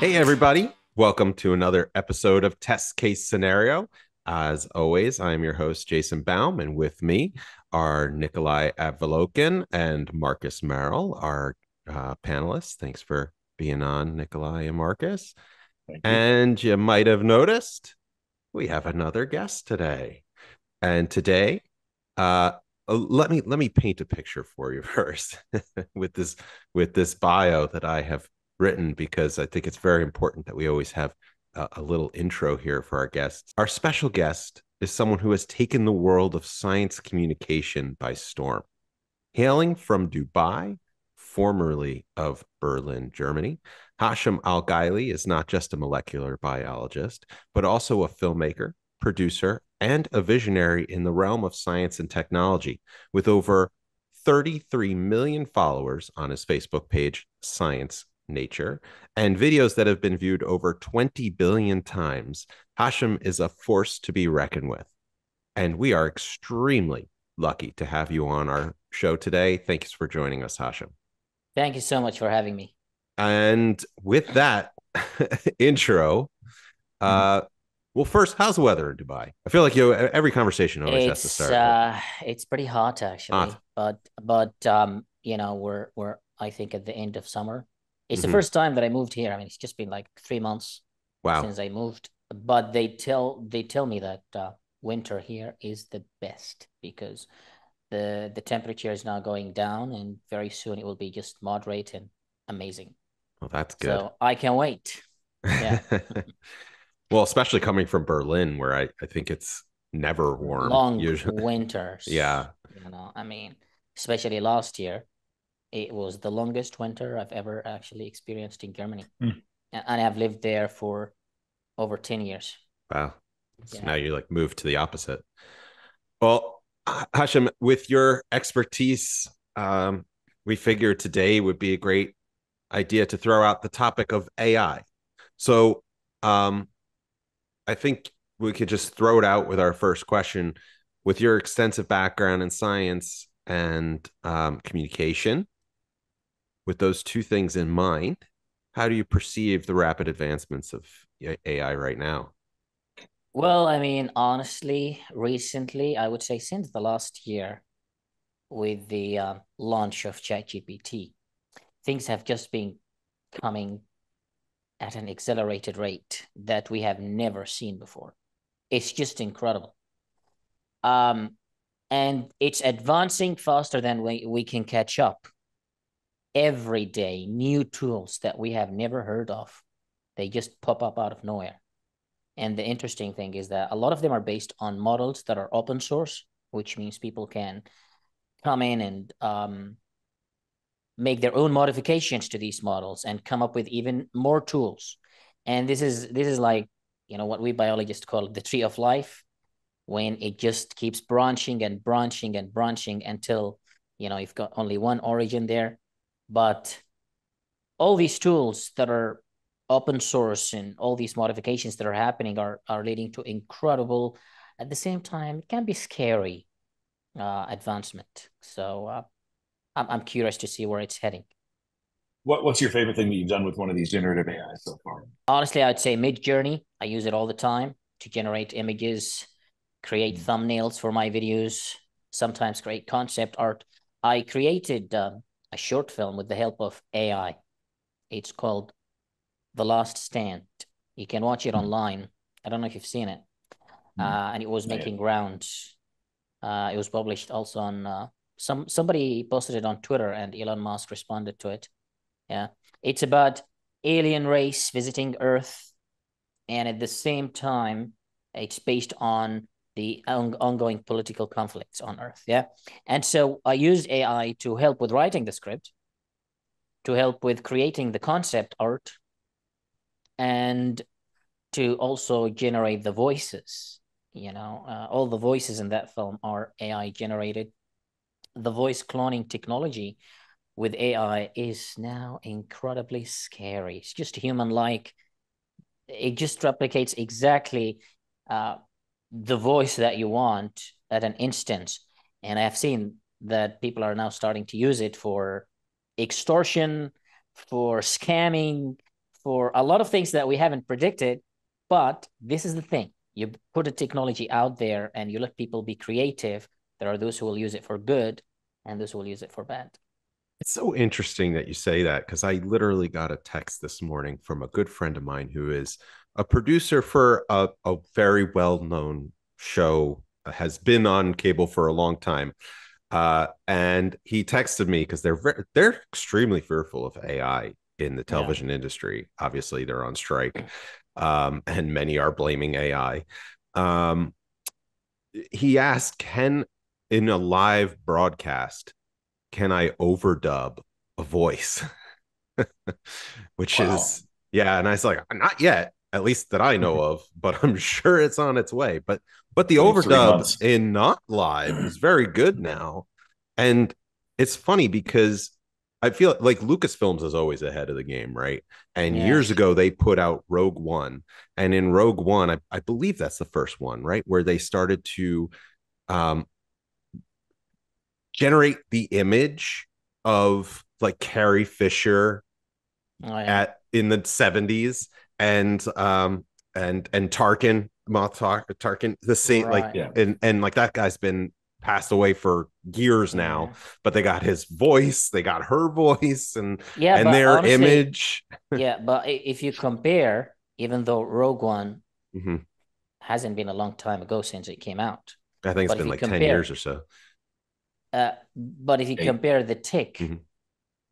Hey, everybody. Welcome to another episode of Test Case Scenario. As always, I am your host, Jason Baum, and with me are Nikolay Advolodkin and Marcus Merrell, our uh, panelists. Thanks for being on, Nikolay and Marcus. You. And you might have noticed we have another guest today. And today, uh, uh, let me let me paint a picture for you first with this with this bio that I have written because I think it's very important that we always have a, a little intro here for our guests. Our special guest is someone who has taken the world of science communication by storm. Hailing from Dubai, formerly of Berlin, Germany, Hashem Al-Ghaili is not just a molecular biologist, but also a filmmaker, producer, and a visionary in the realm of science and technology with over 33 million followers on his Facebook page, Science Nature, and videos that have been viewed over 20 billion times. Hashem is a force to be reckoned with. And we are extremely lucky to have you on our show today. Thanks for joining us, Hashem. Thank you so much for having me. And with that intro, uh, well, first, how's the weather in Dubai? I feel like you every conversation always it's, has to start. Uh, it's pretty hot actually, hot. but but um, you know we're we're I think at the end of summer. It's mm-hmm. the first time that I moved here. I mean, it's just been like three months wow. since I moved. But they tell they tell me that uh, winter here is the best because the the temperature is now going down, and very soon it will be just moderate and amazing. Well, that's good. So I can wait. Yeah. Well, especially coming from Berlin, where I, I think it's never warm. Long usually. winters. yeah. You know, I mean, especially last year, it was the longest winter I've ever actually experienced in Germany. Mm. And I've lived there for over 10 years. Wow. So yeah. now you like moved to the opposite. Well, Hashem, with your expertise, um, we figured today would be a great idea to throw out the topic of AI. So, um, I think we could just throw it out with our first question. With your extensive background in science and um, communication, with those two things in mind, how do you perceive the rapid advancements of AI right now? Well, I mean, honestly, recently, I would say since the last year, with the uh, launch of ChatGPT, things have just been coming at an accelerated rate that we have never seen before. It's just incredible. Um, and it's advancing faster than we, we can catch up. Every day, new tools that we have never heard of, they just pop up out of nowhere. And the interesting thing is that a lot of them are based on models that are open source, which means people can come in and um, make their own modifications to these models and come up with even more tools. And this is this is like you know what we biologists call the tree of life, when it just keeps branching and branching and branching until you know you've got only one origin there. But all these tools that are open source and all these modifications that are happening are are leading to incredible at the same time it can be scary uh, advancement so uh, I'm, I'm curious to see where it's heading. What, what's your favorite thing that you've done with one of these generative AI so far? Honestly, I'd say Midjourney. I use it all the time to generate images, create mm-hmm. thumbnails for my videos, sometimes create concept art. I created uh, a short film with the help of AI. It's called The Last Stand. You can watch it mm-hmm. online. I don't know if you've seen it. Mm-hmm. Uh, and it was making yeah. rounds. Uh, it was published also on uh, some somebody posted it on Twitter and Elon Musk responded to it. Yeah. It's about alien race visiting Earth and at the same time it's based on the on- ongoing political conflicts on Earth. Yeah. And so I used AI to help with writing the script, to help with creating the concept art, and to also generate the voices. You know, uh, all the voices in that film are AI generated the voice cloning technology with AI is now incredibly scary. It's just human like. It just replicates exactly uh, the voice that you want at an instance. And I've seen that people are now starting to use it for extortion, for scamming, for a lot of things that we haven't predicted. But this is the thing you put a technology out there and you let people be creative. There are those who will use it for good and those who will use it for bad. It's so interesting that you say that because I literally got a text this morning from a good friend of mine who is a producer for a, a very well known show, has been on cable for a long time. Uh, and he texted me because they're very, they're extremely fearful of AI in the television yeah. industry. Obviously, they're on strike, um, and many are blaming AI. Um, he asked, "Can in a live broadcast, can I overdub a voice?" Which wow. is yeah, and I was like, not yet, at least that I know of, but I'm sure it's on its way. But but the overdub in not live is very good now, and it's funny because I feel like Lucasfilms is always ahead of the game, right? And yeah. years ago, they put out Rogue One. And in Rogue One, I, I believe that's the first one, right? Where they started to um, generate the image of like Carrie Fisher oh, yeah. at in the 70s and um and and Tarkin Moff Tarkin the same right. like yeah. and and like that guy's been passed away for years now yeah. but they got his voice they got her voice and yeah and their honestly, image yeah but if you compare even though rogue one mm-hmm. hasn't been a long time ago since it came out i think it's been like compare, 10 years or so uh, but if you Eight. compare the tick mm-hmm.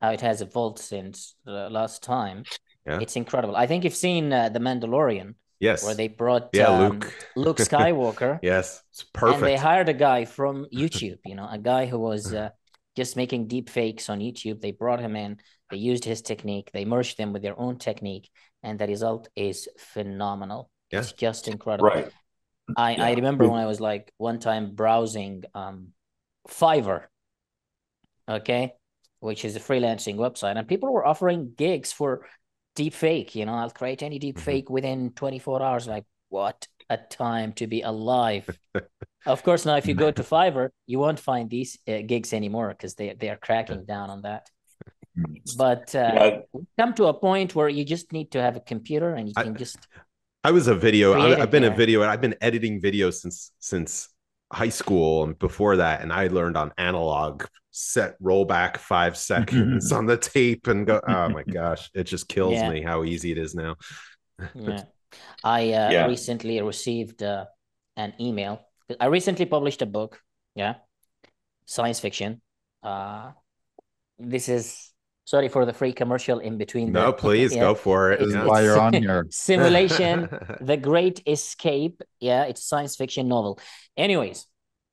how it has evolved since the last time yeah. it's incredible i think you've seen uh, the mandalorian Yes. Where they brought yeah, um, Luke. Luke Skywalker. yes. It's perfect. And they hired a guy from YouTube, you know, a guy who was uh, just making deep fakes on YouTube. They brought him in, they used his technique, they merged them with their own technique, and the result is phenomenal. Yeah. It's just incredible. Right. I, yeah. I remember when I was like one time browsing um, Fiverr, okay, which is a freelancing website, and people were offering gigs for deep fake. You know, I'll create any deep mm-hmm. fake within 24 hours. Like, what a time to be alive. of course, now if you go to Fiverr, you won't find these uh, gigs anymore because they, they are cracking down on that. But uh, yeah. come to a point where you just need to have a computer and you can I, just. I was a video. I, have been there. a video, I've been editing videos since since high school and before that, and I learned on analog set roll back five seconds on the tape and go oh my gosh it just kills yeah. me how easy it is now. Yeah. I uh, yeah. recently received uh, an email. I recently published a book yeah science fiction. Uh this is sorry for the free commercial in between no the, please yeah. go for it. This is why you're on here. Simulation the great escape. Yeah it's science fiction novel. Anyways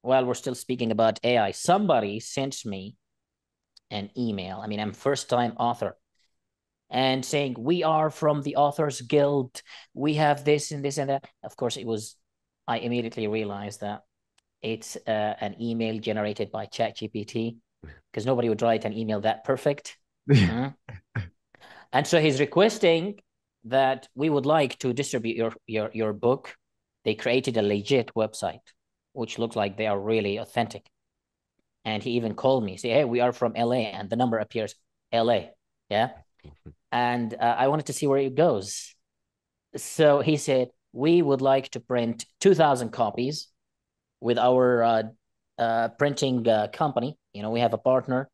while we're still speaking about AI, somebody sent me an email. I mean, I'm first time author and saying, We are from the Authors Guild. We have this and this and that. Of course, it was, I immediately realized that it's uh, an email generated by ChatGPT because nobody would write an email that perfect. mm-hmm. And so he's requesting that we would like to distribute your, your, your book. They created a legit website which looks like they are really authentic. And he even called me, say, "Hey, we are from LA," and the number appears LA. Yeah, and uh, I wanted to see where it goes. So he said, "We would like to print two thousand copies with our uh, uh, printing uh, company. You know, we have a partner,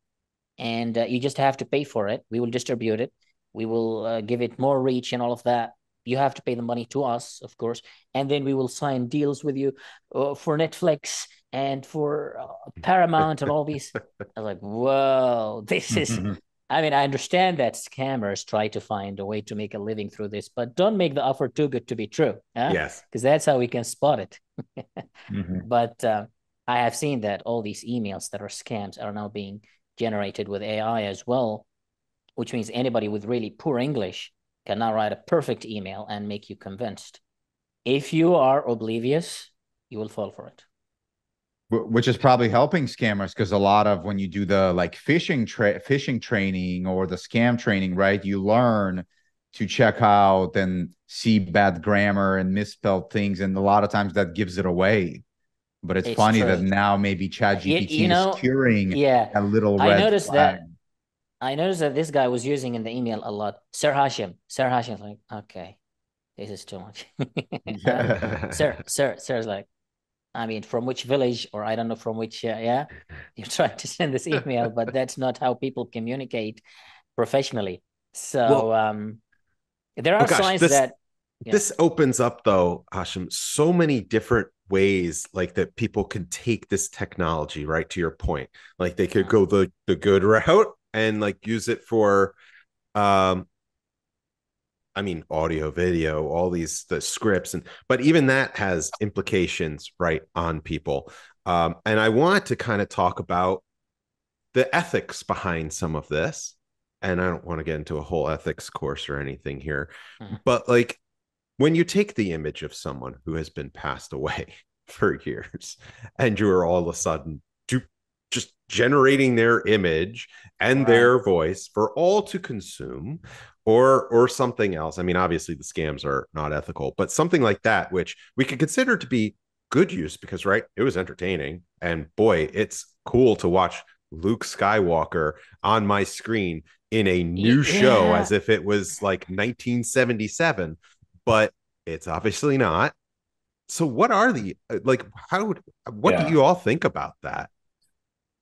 and uh, you just have to pay for it. We will distribute it. We will uh, give it more reach and all of that." You have to pay the money to us, of course, and then we will sign deals with you uh, for Netflix and for uh, Paramount and all these. I was like, whoa, this is. I mean, I understand that scammers try to find a way to make a living through this, but don't make the offer too good to be true. Huh? Yes, because that's how we can spot it. mm-hmm. But uh, I have seen that all these emails that are scams are now being generated with AI as well, which means anybody with really poor English can now write a perfect email and make you convinced. If you are oblivious, you will fall for it. Which is probably helping scammers because a lot of when you do the like phishing tra- phishing training or the scam training, right? You learn to check out and see bad grammar and misspelled things, and a lot of times that gives it away. But it's, it's funny true. that now maybe ChatGPT you, you know, is curing yeah. a little. I noticed flag. that I noticed that this guy was using in the email a lot. Sir Hashem. Sir Hashem's like, okay, this is too much. sir, sir, sir's like, I mean, from which village or I don't know from which, uh, yeah, you're trying to send this email, but that's not how people communicate professionally. So, Well- um, there are Oh, gosh, signs this- that Yeah. This opens up though, Hashem, so many different ways like that people can take this technology, right? To your point. Like they could go the the good route and like use it for um I mean audio, video, all these the scripts and but even that has implications right on people. Um and I want to kind of talk about the ethics behind some of this. And I don't want to get into a whole ethics course or anything here, Mhm. but like when you take the image of someone who has been passed away for years and you are all of a sudden generating their image and their voice for all to consume or or something else i mean obviously the scams are not ethical but something like that which we could consider to be good use because right it was entertaining and boy it's cool to watch luke skywalker on my screen in a new show as if it was like 1977 but it's obviously not. So what are the uh, like how what Yeah. do you all think about that?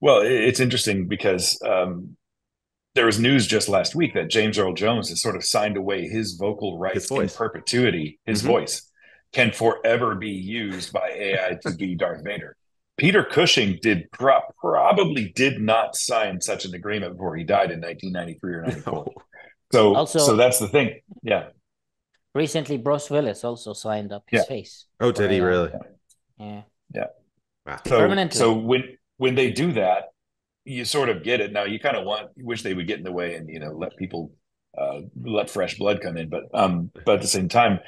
Well, it's interesting because um, there was news just last week that James Earl Jones has sort of signed away his vocal His rights in perpetuity. His Mhm. voice can forever be used by AI to be Darth Vader. Peter Cushing did pro- probably did not sign such an agreement before he died in 1993 or 94. So, Also- so that's the thing. Yeah, recently Bruce Willis also signed up his Yeah. face. Oh, did he for, really? Yeah. Wow. So, Permanently. so when when they do that, you sort of get it. Now you kind of want, you wish they would get in the way and you know let people uh, let fresh blood come in, but um, but at the same time,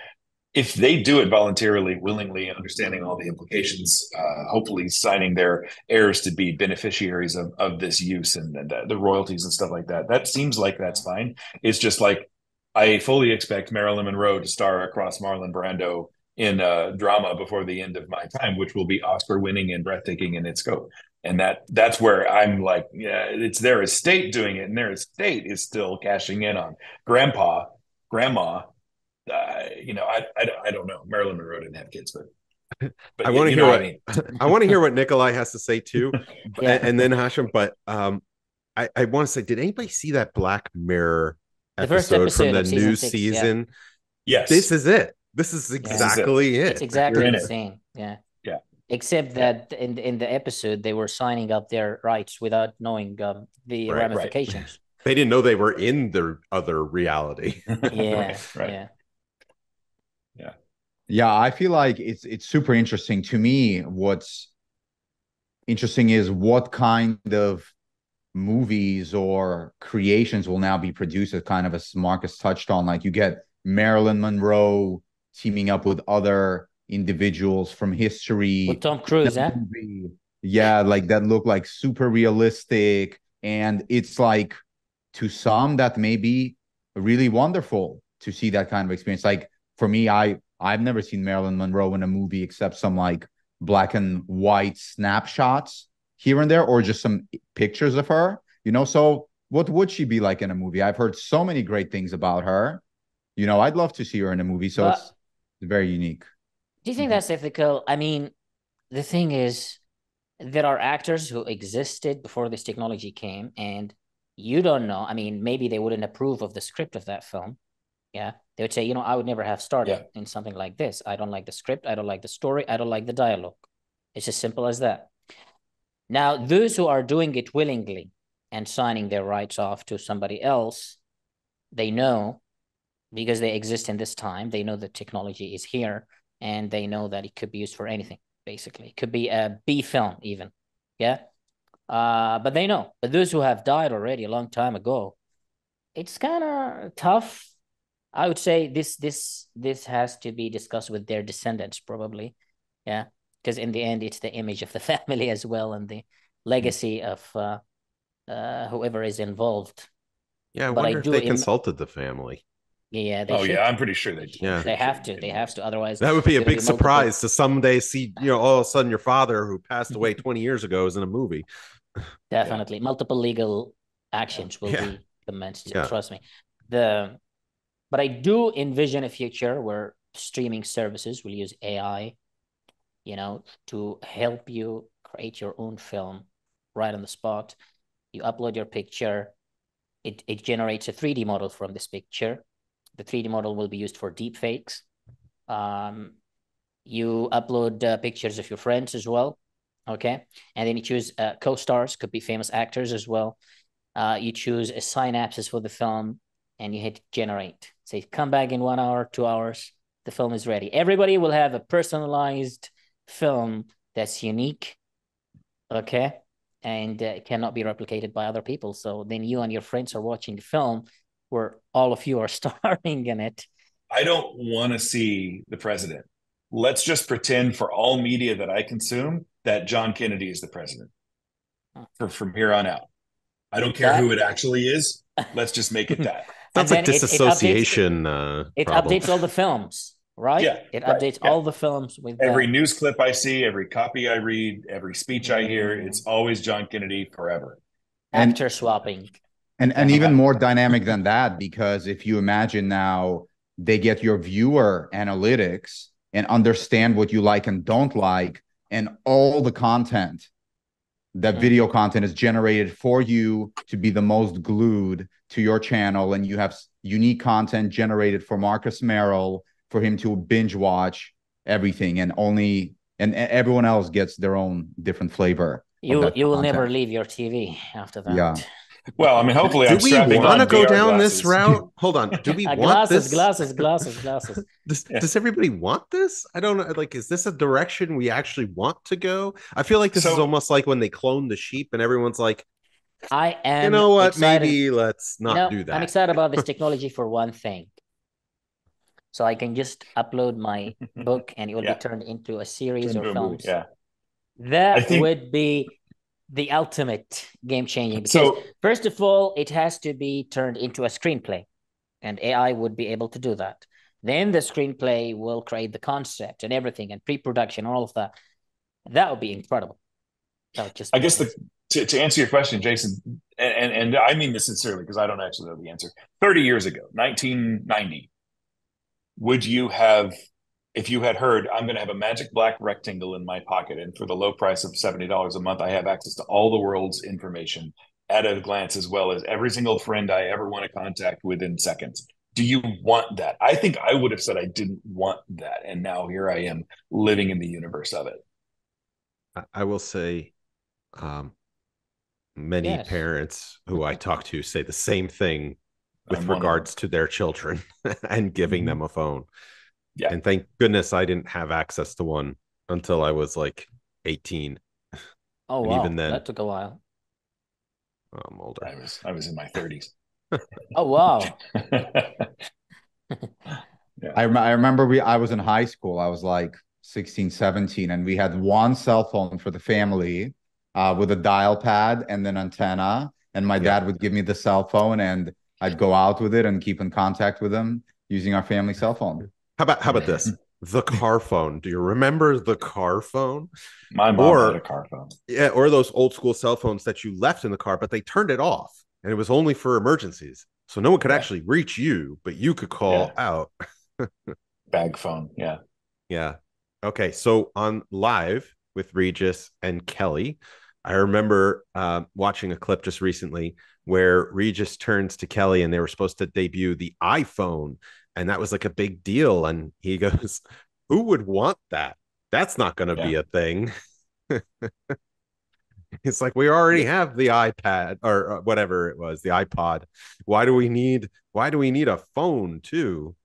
if they do it voluntarily, willingly, understanding all the implications, uh, hopefully signing their heirs to be beneficiaries of of this use and, and the, the royalties and stuff like that, that seems like that's fine. It's just like I fully expect Marilyn Monroe to star across Marlon Brando in a drama before the end of my time, which will be Oscar winning and breathtaking in its scope. And that that's where I'm like, yeah, it's their estate doing it, and their estate is still cashing in on grandpa, grandma. Uh, you know, I, I I don't know. Marilyn Monroe didn't have kids, but, but I wanna hear know what- I mean. I want to hear what Nikolay has to say too, Yeah. and, then Hashem. But um, I I want to say, did anybody see that Black Mirror The episode, from the of season new six, yeah. season? Yes, This is it. This is is it. exactly it. It's exactly You're the same. Yeah. Yeah. Except that in in the episode they were signing up their rights without knowing um, the Right, right. ramifications. They didn't know they were in the other reality. Yeah. right, right. Yeah. Yeah, I feel like it's it's super interesting to me. What's interesting is what kind of movies or creations will now be produced as kind of as Marcus touched on. Like you get Marilyn Monroe teaming up with other individuals from history. With Tom Cruise, that huh? movie, yeah, like that look like super realistic. And it's like to some that may be really wonderful to see that kind of experience. Like for me, I I've never seen Marilyn Monroe in a movie except some like black and white snapshots here and there, or just some pictures of her. You know, so what would she be like in a movie? I've heard so many great things about her. You know, I'd love to see her in a movie. So But- it's very unique. Do you think mm-hmm. that's ethical? I mean, the thing is, there are actors who existed before this technology came, and you don't know. I mean, maybe they wouldn't approve of the script of that film. Yeah. They would say, you know, I would never have started Yeah. in something like this. I don't like the script. I don't like the story. I don't like the dialogue. It's as simple as that. Now, those who are doing it willingly and signing their rights off to somebody else, they know because they exist in this time, they know the technology is here and they know that it could be used for anything, basically. It could be a B film, even. Yeah. Uh, but they know. But those who have died already a long time ago, it's kind of tough. I would say this this this has to be discussed with their descendants, probably. Yeah. Because in the end, it's the image of the family as well and the legacy of uh, uh, whoever is involved. Yeah, I But I wonder if they consulted the family. Yeah, they Oh should. yeah, I'm pretty sure they. do. Yeah. They have to. They have to. Otherwise, That would be a big multiple- surprise to someday see, you know, all of a sudden your father who passed away 20 years ago is in a movie. Definitely, multiple legal actions will Yeah. be commenced. Yeah. Trust me. The but I do envision a future where streaming services will use AI, you know, to help you create your own film right on the spot. You upload your picture, it, it generates a 3D model from this picture. The 3D model will be used for deep fakes. Um, you upload uh, pictures of your friends as well. Okay. And then you choose uh, co stars, could be famous actors as well. Uh, you choose a synapses for the film and you hit generate. Say, come back in one hour, two hours. The film is ready. Everybody will have a personalized film that's unique. Okay. And uh, cannot be replicated by other people. So then you and your friends are watching the film where all of you are starring in it. I don't want to see the president. Let's just pretend for all media that I consume that John Kennedy is the president for, from here on out. I don't care That- who it actually is. Let's just make it that. That's Sounds like then it- it updates- disassociation. uh, It updates all the films, right? Yeah, It right, updates yeah. all the films with that. Every news clip I see, every copy I read, every speech I hear, Mm. it's always John Kennedy forever. And- actor swapping. And and even more dynamic than that, because if you imagine now they get your viewer analytics and understand what you like and don't like, and all the content, that Mhm. video content is generated for you to be the most glued to your channel, and you have unique content generated for Marcus Merrell for him to binge watch everything, and only and everyone else gets their own different flavor. You you will never leave your TV after that. Yeah. Well, I mean, hopefully, Do I'm we want to go VR down this route? Hold on. Do we Uh, want glasses, this? glasses, glasses, glasses. Does, Yeah. does everybody want this? I don't know. Like, is this a direction we actually want to go? I feel like this is almost like when they clone the sheep and everyone's like, I am. you know what? excited- Maybe let's not No, do that. I'm excited about this technology for one thing. So I can just upload my book and it will Yeah. be turned into a series Into or a movie, films. Yeah. That think- would be the ultimate game changing. Because So first of all, it has to be turned into a screenplay, and AI would be able to do that. Then the screenplay will create the concept and everything, and pre-production, all of that. That would be incredible. That would just. I guess the, to, to answer your question, Jason, and, and, and I mean this sincerely because I don't actually know the answer. 30 years ago, 1990, would you have, if you had heard, I'm going to have a magic black rectangle in my pocket, and for the low price of $70 a month, I have access to all the world's information at a glance, as well as every single friend I ever want to contact within seconds. Do you want that? I think I would have said I didn't want that. And now here I am living in the universe of it. I- I will say, um, many Yes. parents who I talk to say the same thing with I'm one of regards to their children and giving Mhm. them a phone. Yeah. And thank goodness I didn't have access to one until I was like 18. Oh and wow, even then- that took a while. I'm older. I was I was in my 30s. Oh wow. I, rem- I remember we I was in high school. I was like 16, 17, and we had one cell phone for the family uh, with a dial pad and an antenna. And my Yeah. dad would give me the cell phone, and I'd go out with it and keep in contact with him using our family cell phone. How about how about this? The car phone. Do you remember the car phone? My mom Or- had a car phone. Yeah, or those old school cell phones that you left in the car, but they turned it off and it was only for emergencies. So no one could Yeah. actually reach you, but you could call out. Bag phone. Yeah. Yeah. Okay. So on live with Regis and Kelly, I remember uh, watching a clip just recently where Regis turns to Kelly and they were supposed to debut the iPhone. And that was like a big deal. And he goes, Who would want that? That's not going to be a thing. it's like we already have the iPad or uh, whatever it was, the iPod. Why do we need why do we need a phone too?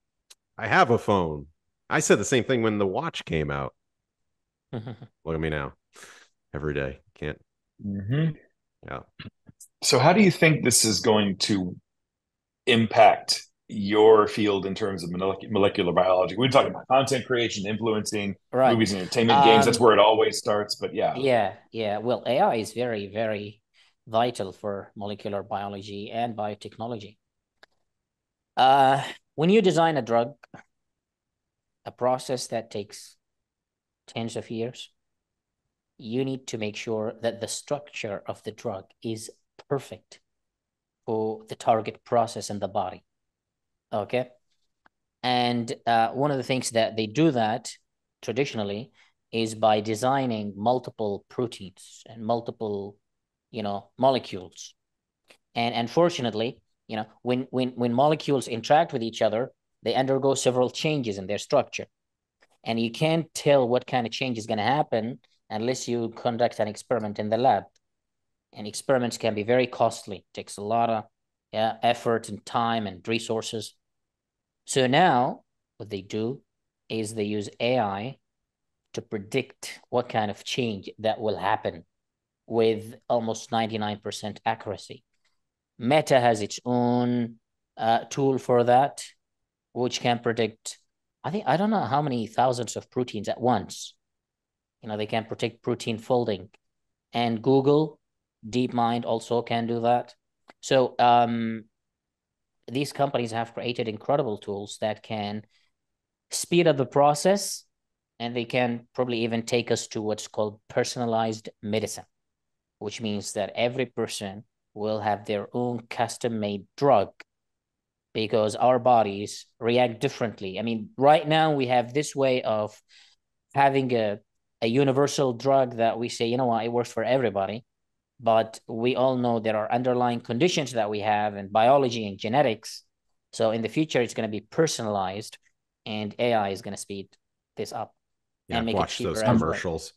I have a phone. I said the same thing when the watch came out. Look at me now. Every day. Can't. Yeah. So, how do you think this is going to impact your field in terms of molecular biology? We're talking about content creation, influencing right. movies and entertainment, games. That's Um, where it always starts. But yeah, Yeah, yeah. Well, AI is very, very vital for molecular biology and biotechnology. Uh, when you design a drug, a process that takes tens of years, you need to make sure that the structure of the drug is perfect. for the target process in the body. Okay. And uh, one of the things that they do that traditionally is by designing multiple proteins and multiple, you know, molecules. And unfortunately, you know, when when when molecules interact with each other, they undergo several changes in their structure. And you can't tell what kind of change is going to happen unless you conduct an experiment in the lab. And experiments can be very costly. It takes a lot of yeah, effort and time and resources. So now what they do is they use AI to predict what kind of change that will happen with almost 99% accuracy. Meta has its own uh, tool for that, which can predict, I think, I don't know how many thousands of proteins at once. You know, they can predict protein folding. And Google DeepMind also can do that. So um, these companies have created incredible tools that can speed up the process and they can probably even take us to what's called personalized medicine, which means that every person will have their own custom made drug because our bodies react differently. I mean, right now we have this way of having a, a universal drug that we say, you know what, it works for everybody. But we all know there are underlying conditions that we have in biology and genetics. So in the future, it's going to be personalized and AI is going to speed this up Yeah, and make it cheaper those as well. commercials.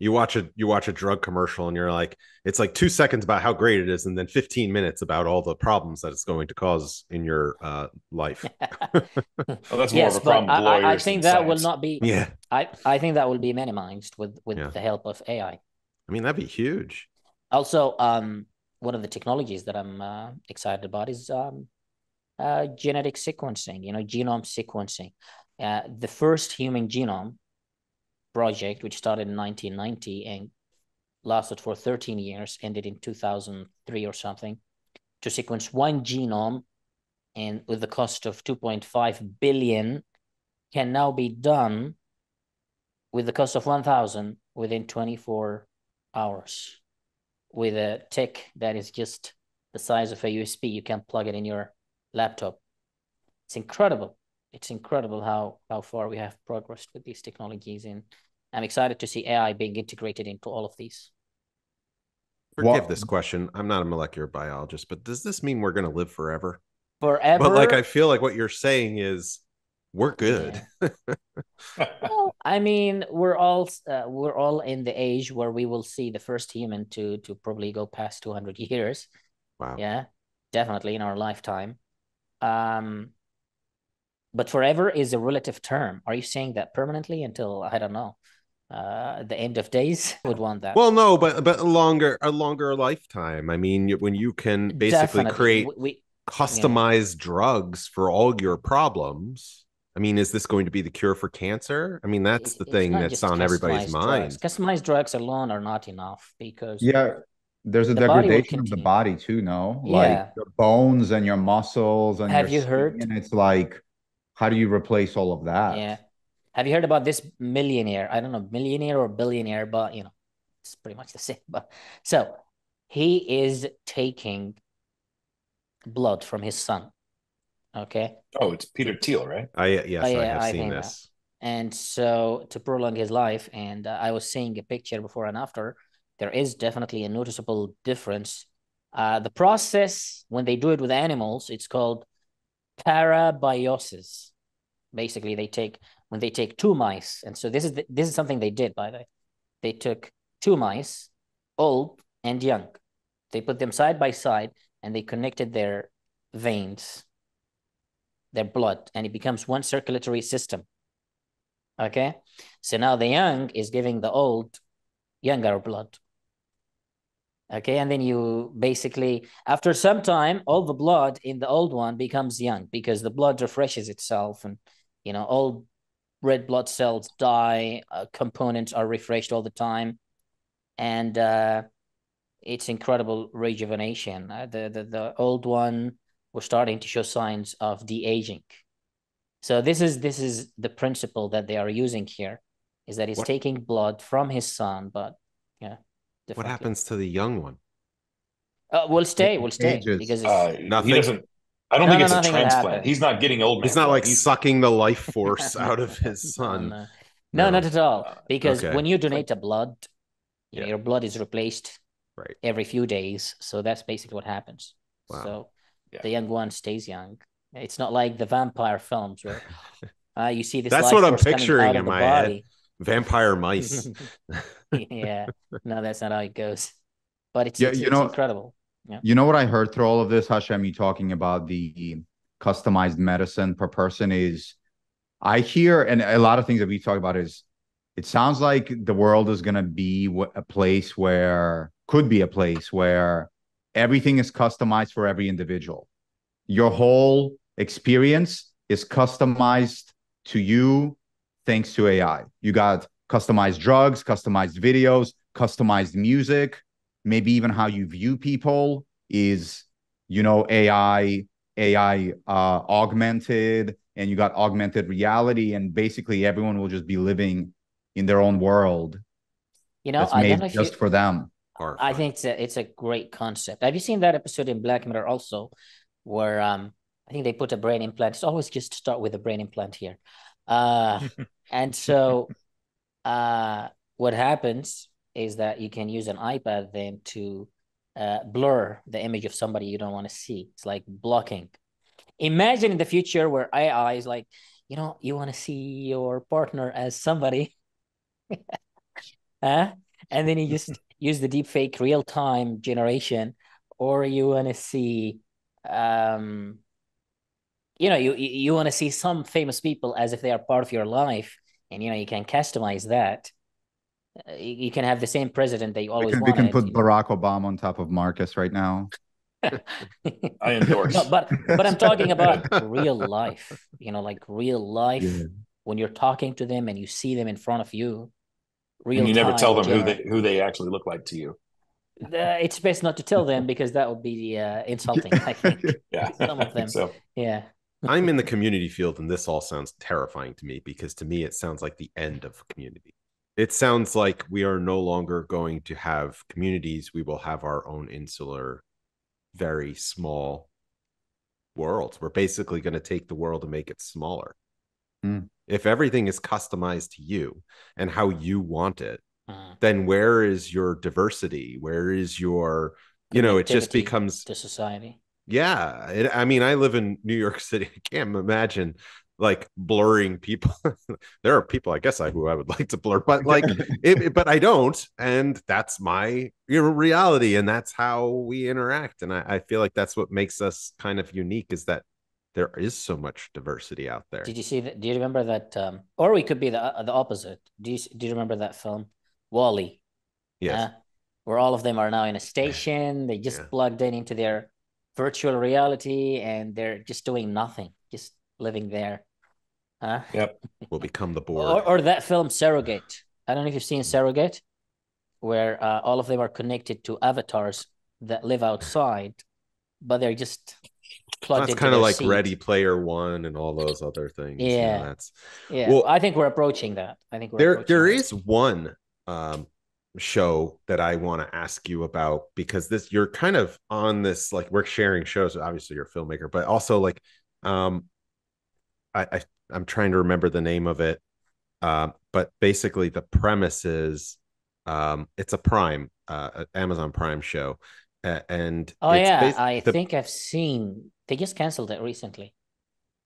You watch a you watch a drug commercial and you're like, it's like two seconds about how great it is, and then 15 minutes about all the problems that it's going to cause in your uh, life. Well, that's more yes, of a but problem. with I, I- I think than that will not be. yeah, I, I think that will be minimized with with Yeah. the help of AI. I mean that'd be huge. Also, um, one of the technologies that I'm uh, excited about is um, uh, genetic sequencing. You know, genome sequencing. Uh, the first human genome project, which started in 1990 and lasted for 13 years, ended in 2003 or something, to sequence one genome, and with the cost of 2.5 billion, can now be done with the cost of 1,000 within 24 hours with a tech that is just the size of a USB. You can plug it in your laptop. It's incredible. It's incredible how how far we have progressed with these technologies, and I'm excited to see AI being integrated into all of these. Forgive What- this question. I'm not a molecular biologist, but does this mean we're going to live forever? Forever. But like I feel like what you're saying is we're good. well, I mean, we're all uh, we're all in the age where we will see the first human to to probably go past 200 years. Wow. Yeah, definitely in our lifetime. Um, but forever is a relative term. Are you saying that permanently until I don't know, uh, the end of days? Would want that. Well, no, but but a longer a longer lifetime. I mean, when you can basically Definitely. create We, we customized drugs for all your problems. I mean, is this going to be the cure for cancer? I mean, that's the it's thing that's on everybody's customized mind. drugs. Customized drugs alone are not enough because Yeah, there's a The degradation of the body too, no? Yeah. Like your bones and your muscles and Have your you heard- And it's like, how do you replace all of that? Yeah. Have you heard about this millionaire? I don't know, millionaire or billionaire, but you know, it's pretty much the same. But so he is taking blood from his son. Okay. Oh, it's Peter Thiel, right? I yes, Oh, I have I seen think that. this. And so to prolong his life, and uh, I was seeing a picture before and after, there is definitely a noticeable difference. Uh, the process, when they do it with animals, it's called parabiosis. Basically, they take when they take two mice, and so this is the, this is something they did by the way. They took two mice, old and young. They put them side by side, and they connected their veins, their blood, and it becomes one circulatory system. Okay, so now the young is giving the old younger blood. Okay, and then you basically, after some time, all the blood in the old one becomes young because the blood refreshes itself, and you know, all red blood cells die, uh, components are refreshed all the time, and uh, it's incredible rejuvenation. Uh, the, the the old one was starting to show signs of de aging. So this is this is the principle that they are using here, is that he's What- taking blood from his son, but yeah. What happens to the young one? Uh, we'll stay. We'll stay Ages. because it's, Uh, Nothing- he doesn't. I don't No, think no, it's a transplant. He's not getting old. He's not like He's- sucking the life force out of his son. no. No, No. not at all. Uh, Because okay. when you donate a blood, you know, your blood is replaced Right. every few days. So that's basically what happens. Wow. So Yeah. the young one stays young. It's not like the vampire films where uh, you see this. That's what I'm picturing in of the my head. Vampire mice. yeah, no, that's not how it goes. But it's, Yeah, it's, you it's know- incredible. You know what I heard through all of this, Hashem? You talking about the customized medicine per person is I hear, and a lot of things that we talk about is it sounds like the world is going to be a place where could be a place where everything is customized for every individual. Your whole experience is customized to you thanks to AI. You got customized drugs, customized videos, customized music, maybe even how you view people is, you know, AI, AI uh, augmented, and you got augmented reality, and basically everyone will just be living in their own world You know, that's made if you, just for them. I think it's a, it's a great concept. Have you seen that episode in Black Mirror also, where um I think they put a brain implant. It's always just start with a brain implant here, uh, and so uh, what happens is that you can use an iPad then to uh, blur the image of somebody you don't want to see. It's like blocking. Imagine in the future where AI is like, you know, you want to see your partner as somebody, huh? And then you just use the deepfake real time generation, or you want to see, um, you know, you you, you want to see some famous people as if they are part of your life, and you know you can customize that. Uh, you, you can have the same president that you We always can, we can put Barack Obama on top of Marcus right now. I endorse. No, but but I'm talking about real life. You know, like real life Yeah. when you're talking to them and you see them in front of you. Real and you never tell them who they who they actually look like to you. Uh, it's best not to tell them because that would be uh, insulting. I think. Yeah, Some of them. So Yeah. I'm in the community field, and this all sounds terrifying to me because to me, it sounds like the end of community. It sounds like we are no longer going to have communities. We will have our own insular, very small worlds. We're basically going to take the world and make it smaller. Hmm. If everything is customized to you and how you want it, Mm. then where is your diversity? Where is your, you know, it just becomes to society. yeah, it, I mean, I live in New York City. I can't imagine like blurring people. there are people, I guess, I who I would like to blur, but like, it, it- but I don't, and that's my you reality, and that's how we interact. And I, I feel like that's what makes us kind of unique is that there is so much diversity out there. Did you see that? Do you remember that? Um, or we could be the uh, the opposite. Do you do you remember that film, WALL-E? Yes, uh, where all of them are now in a station. They just Yeah. plugged in into their virtual reality and they're just doing nothing, just living there. Huh? Yep. will become the board. Or, or that film Surrogate. I don't know if you've seen Surrogate, where uh, all of them are connected to avatars that live outside, but they're just plugged that's kind of like seat. Ready Player One and all those other things. you know, Yeah. that's Yeah, Well, I think we're approaching that. I think we're there there that. is one um show that I want to ask you about because this you're kind of on this like we're sharing shows obviously you're a filmmaker but also like um I, I I'm trying to remember the name of it um but basically the premise is um it's a prime uh Amazon Prime show uh, and Oh it's yeah, I the- think I've seen. They just canceled it recently.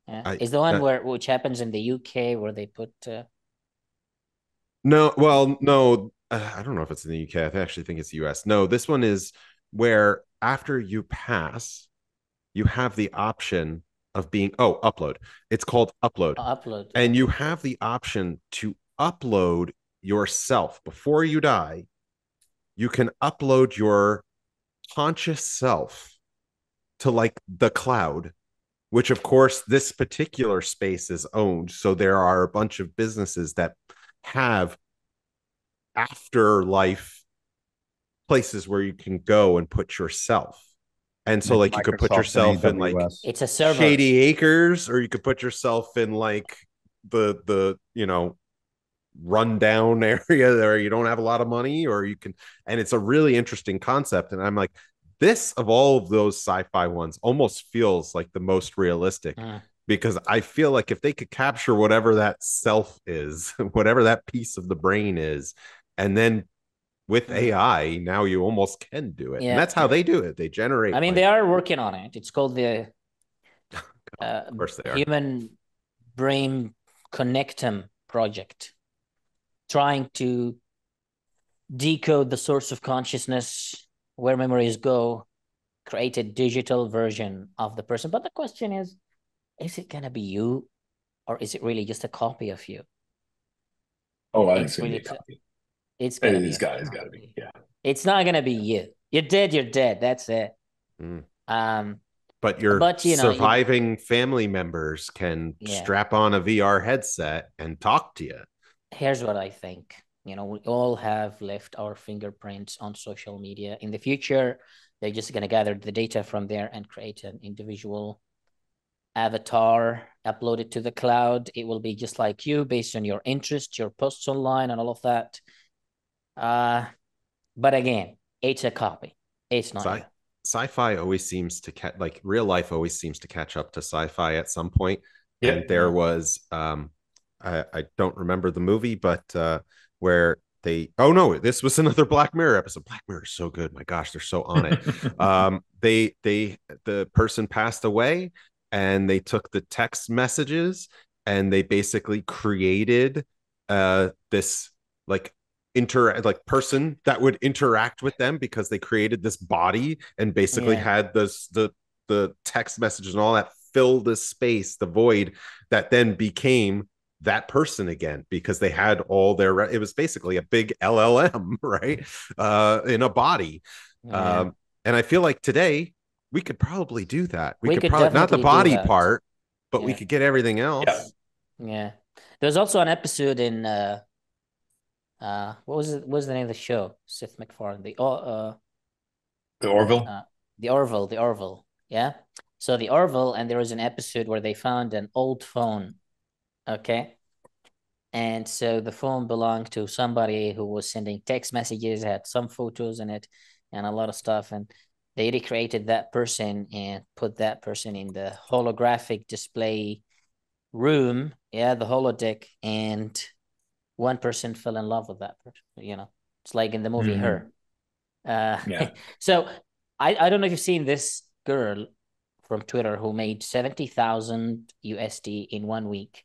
Yeah, I- is the one that- where which happens in the UK where they put. Uh, No, well, no, uh, I don't know if it's in the UK. I actually think it's the US. No, this one is where after you pass, you have the option of being oh, upload. It's called upload. upload. And you have the option to upload yourself before you die. You can upload your conscious self to like the cloud, which of course this particular space is owned. So there are a bunch of businesses that have afterlife places where you can go and put yourself. And so like you could put yourself in like it's a server. Shady Acres, or you could put yourself in like the the you know rundown area where you don't have a lot of money, or you can. And it's a really interesting concept. And I'm like, this of all of those sci-fi ones almost feels like the most realistic Mm. because I feel like if they could capture whatever that self is, whatever that piece of the brain is, and then with Mhm. AI, now you almost can do it. Yeah. And that's how they do it. They generate I mean, like- they are working on it. It's called the uh, of course they are. Human Brain Connectome project, trying to decode the source of consciousness, where memories go, create a digital version of the person. But the question is, is it gonna be you, or is it really just a copy of you? Oh, I think It's it's gonna be really copy. It's gonna be It's a got it's got to be. Yeah. It's not gonna be you. You're dead. You're dead. That's it. Mm. Um, but your But, you know, you- surviving family members can Yeah. strap on a VR headset and talk to you. Here's what I think. You know, we all have left our fingerprints on social media. In the future, they're just going to gather the data from there and create an individual avatar, upload it to the cloud. It will be just like you based on your interest, your posts online, and all of that. Uh, but again, it's a copy. It's not Sci- sci-fi always seems to catch like real life always seems to catch up to sci-fi at some point. Yeah. And there was um I, I don't remember the movie, but uh where they oh no, this was another Black Mirror episode. Black Mirror is so good. My gosh, they're so on it. um they they the person passed away and they took the text messages and they basically created uh this like inter like person that would interact with them because they created this body and basically Yeah. had this the the text messages and all that fill the space the void that then became that person again because they had all their it was basically a big llm right uh in a body Yeah. um, and I feel like today we could probably do that. We, We could, could probably not the body part, but we could get everything else. Yeah. Yeah. There's also an episode in uh uh what was it what was the name of the show? Seth MacFarlane. The oh uh the Orville. Uh, the Orville, the Orville. Yeah. So the Orville, and there was an episode where they found an old phone. Okay. And so the phone belonged to somebody who was sending text messages, had some photos in it and a lot of stuff. And they recreated that person and put that person in the holographic display room. Yeah, the holodeck. And one person fell in love with that person. You know, it's like in the movie Mhm. Her. Uh, Yeah. so I, I don't know if you've seen this girl from Twitter who made 70,000 USD in one week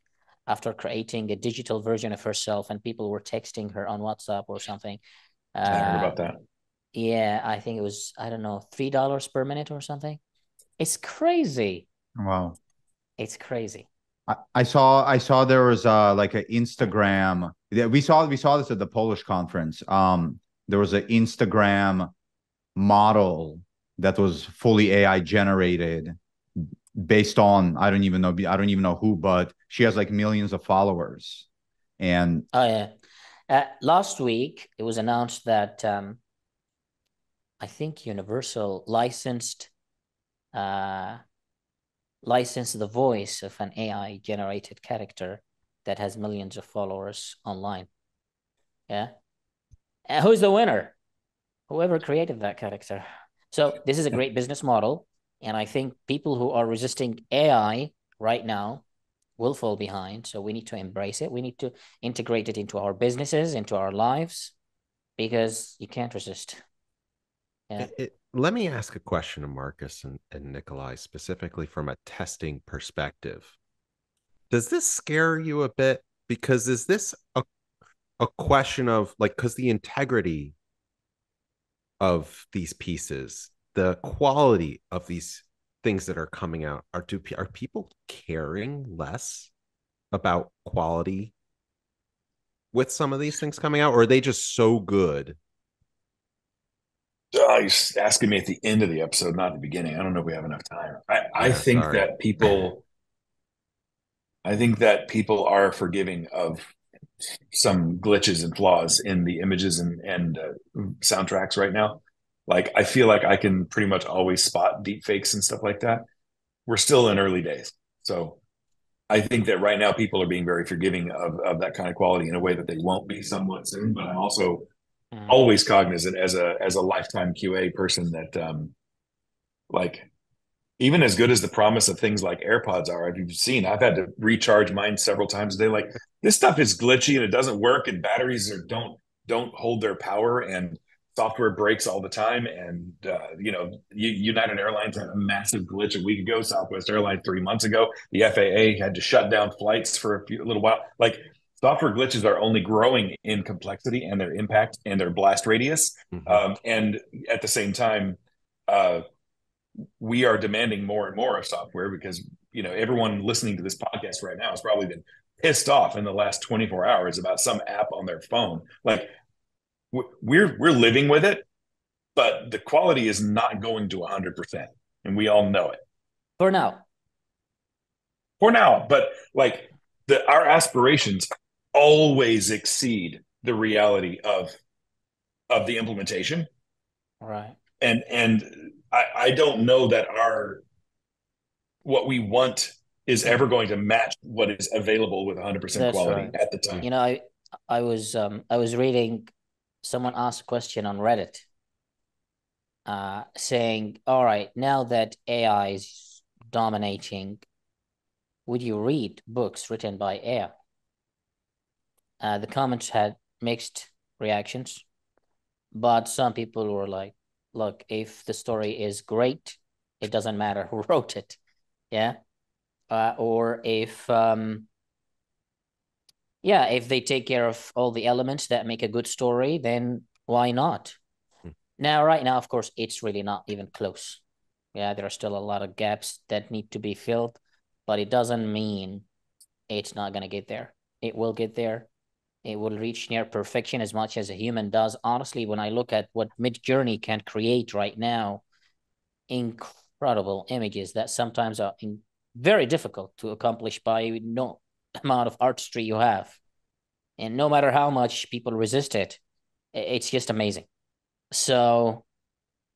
after creating a digital version of herself and people were texting her on WhatsApp or something. Uh, I heard about that. Yeah, I think it was, I don't know, $3 per minute or something. It's crazy. Wow. It's crazy. I, I saw I saw there was uh like an Instagram. We saw we saw this at the Polish conference. Um, there was an Instagram model that was fully AI generated based on I don't even know I don't even know who, but she has like millions of followers. And Oh yeah. Uh, last week it was announced that um, I think Universal licensed uh, licensed the voice of an AI generated character that has millions of followers online. Yeah. Who's the winner? Whoever created that character. So this is a great business model, and I think people who are resisting AI right now will fall behind. So we need to embrace it. We need to integrate it into our businesses, into our lives, because you can't resist. Yeah. It- it- let me ask a question to Marcus and, and Nikolay, specifically from a testing perspective. Does this scare you a bit? Because is this a, a question of like, because the integrity of these pieces, the quality of these things that are coming out, are do are people caring less about quality with some of these things coming out, or are they just so good Oh, you're asking me at the end of the episode, not the beginning. I don't know if we have enough time. I, I think sorry. that people, I think that people are forgiving of some glitches and flaws in the images and and uh, soundtracks right now. Like I feel like I can pretty much always spot deep fakes and stuff like that. We're still in early days, so I think that right now people are being very forgiving of of that kind of quality in a way that they won't be somewhat soon. But I'm also Mhm. always cognizant as a as a lifetime QA person that um, like even as good as the promise of things like AirPods are, if you've seen, I've had to recharge mine several times a day. Like this stuff is glitchy and it doesn't work, and batteries are don't don't hold their power, and software breaks all the time. And uh, you know, United Airlines had a massive glitch a week ago. Southwest Airlines three months ago. The FAA had to shut down flights for a, few, a little while. Like software glitches are only growing in complexity and their impact and their blast radius. Mm-hmm. Um, and at the same time. Uh, we are demanding more and more of software because you know everyone listening to this podcast right now has probably been pissed off in the last 24 hours about some app on their phone like we're we're living with it but the quality is not going to 100% and we all know it for now for now but like the our aspirations always exceed the reality of of the implementation right and and I, I don't know that our what we want is ever going to match what is available with 100% That's quality right. at the time. You know, I I was um I was reading someone asked a question on Reddit uh saying, "All right, now that AI is dominating, would you read books written by AI?" Uh, the comments had mixed reactions, but some people were like, look, if the story is great, it doesn't matter who wrote it. Yeah. Uh, or if, um, yeah, if they take care of all the elements that make a good story, then why not? Hmm. Now, right now, of course, it's really not even close. Yeah, there are still a lot of gaps that need to be filled, but it doesn't mean it's not going to get there. It will get there it will reach near perfection as much as a human does. Honestly, when I look at what Midjourney can create right now, incredible images that sometimes are in, very difficult to accomplish by no amount of artistry you have. And no matter how much people resist it, it's just amazing. So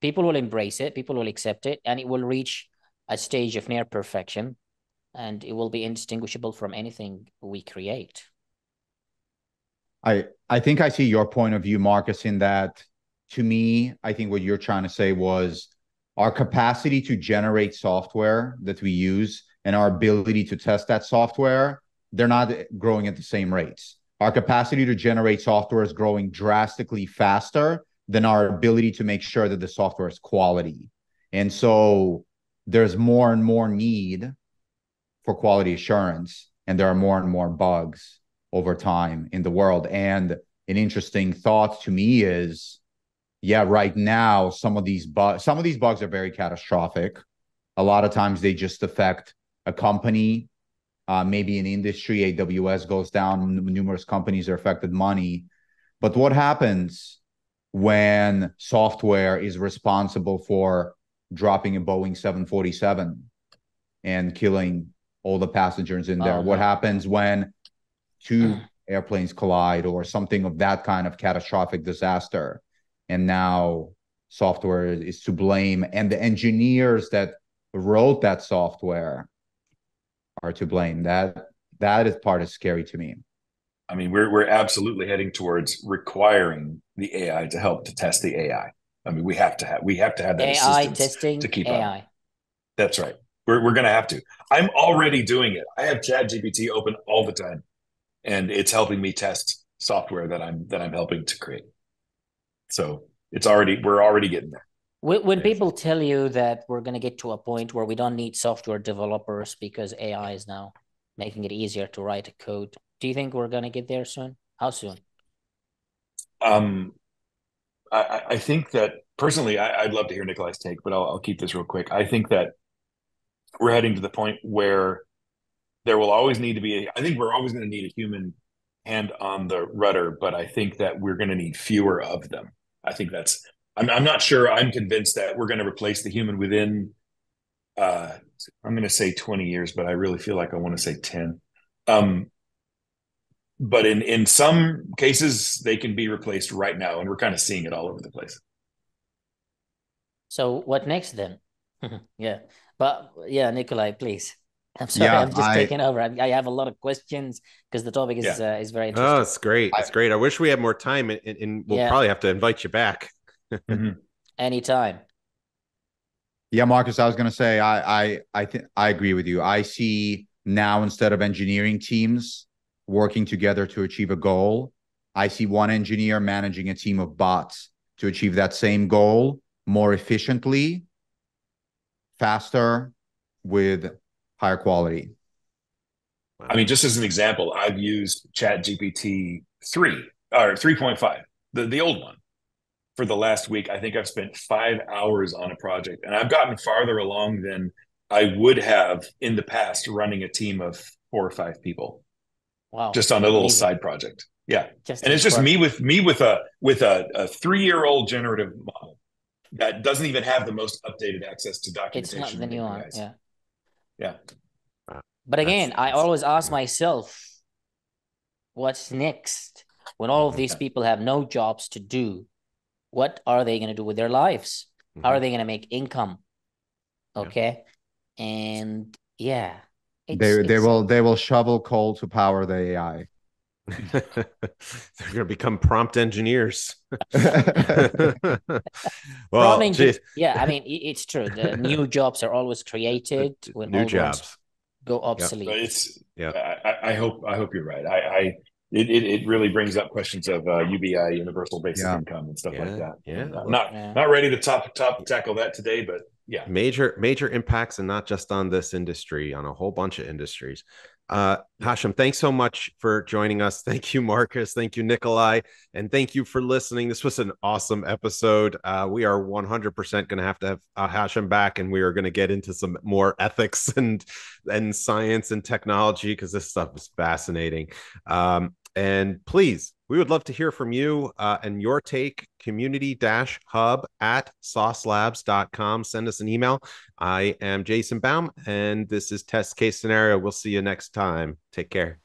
people will embrace it, people will accept it, and it will reach a stage of near perfection and it will be indistinguishable from anything we create. I I think I see your point of view, Marcus, in that to me, I think what you're trying to say was our capacity to generate software that we use and our ability to test that software, they're not growing at the same rates. Our capacity to generate software is growing drastically faster than our ability to make sure that the software is quality. And so there's more and more need for quality assurance, and there are more and more bugs over time in the world. And an interesting thought to me is, yeah, right now some of these bugs, some of these bugs are very catastrophic. A lot of times they just affect a company, uh, maybe an industry. AWS goes down. Numerous companies are affected. Money, but what happens when software is responsible for dropping a Boeing 747 and killing all the passengers in there? Oh, what happens when two airplanes collide or something of that kind of catastrophic disaster and now software is to blame and the engineers that wrote that software are to blame. That that is part is scary to me. I mean we're we're absolutely heading towards requiring the ai to help to test the ai i. Mean we have to have we have to have that ai testing to keep ai up. that's right. We're, we're going to have to. I'm already doing it. I have chat gpt open all the time and it's helping me test software that I'm that I'm helping to create. So it's already we're already getting there. When, when people tell you that we're going to get to a point where we don't need software developers because AI is now making it easier to write a code, do you think we're going to get there soon? How soon? Um, I, I think that personally, I, would love to hear Nikolay's take, but I'll, I'll keep this real quick. I think that we're heading to the point where there will always need to be, a, I think we're always going to need a human hand on the rudder, but I think that we're going to need fewer of them. I think that's, I'm, I'm not sure. I'm convinced that we're going to replace the human within, uh, I'm going to say 20 years, but I really feel like I want to say 10. Um, but in in some cases they can be replaced right now and we're kind of seeing it all over the place so what next then yeah but yeah nikolay please I'm sorry, yeah, I'm just I, taking over. I, I, have a lot of questions because the topic is yeah. uh, is very interesting. Oh, it's great. It's great. I wish we had more time, and, and we'll yeah. probably have to invite you back. Mm-hmm. Anytime. Yeah, Marcus, I was gonna say I I I think I agree with you. I see now instead of engineering teams working together to achieve a goal, I see one engineer managing a team of bots to achieve that same goal more efficiently, faster, with higher quality. I mean, just as an example, I've used Chat GPT 3 or 3.5, the, the old one, for the last week. I think I've spent five hours on a project and I've gotten farther along than I would have in the past running a team of four or five people. Wow. Just on a little Amazing. side project. Yeah. Just and it's just me with me with a with a, a three year old generative model that doesn't even have the most updated access to documentation. It's not the new one. Yeah. Yeah. But again, that's, I always ask myself, what's next? When all of these people have no jobs to do, what are they going to do with their lives? Mm-hmm. How are mm-hmm. they going to make income? Okay. Yeah. And yeah. they they will they will shovel coal to power the AI. They're going to become prompt engineers. well, yeah, I mean, it's true. The new jobs are always created when new jobs go obsolete. Yep. It's yeah. I, I, hope I hope you're right. I, I it, it, it really brings up questions of uh, UBI, universal basic yeah. income, and stuff yeah. like that. Yeah, I'm not yeah. not ready to top top tackle that today, but yeah, major major impacts, and not just on this industry, on a whole bunch of industries. Uh, Hashem, thanks so much for joining us. Thank you, Marcus. Thank you, Nikolay. And thank you for listening. This was an awesome episode. Uh, we are 100% going to have to have uh, Hashem back, and we are going to get into some more ethics and, and science and technology because this stuff is fascinating. Um, and please, we would love to hear from you uh, and your take. Community dash hub at saucelabs.com. Send us an email. I am Jason Baum, and this is Test Case Scenario. We'll see you next time. Take care.